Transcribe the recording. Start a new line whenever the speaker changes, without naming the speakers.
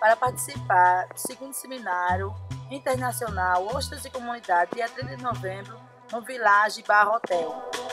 para participar do segundo seminário internacional Ostras e Comunidade, dia 30 de novembro, no Village Bar Hotel.